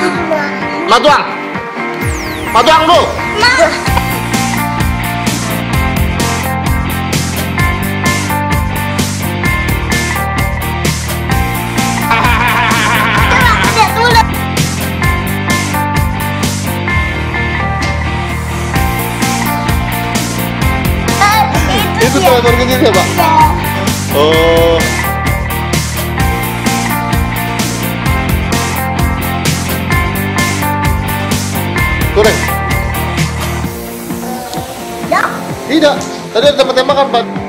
Ma tuang. Ma tuang dulu. Ma. Itu telur kecil ya, Pak? Oh. Goreng. Ya. Tidak. Tadi ada tempat makan, Pak.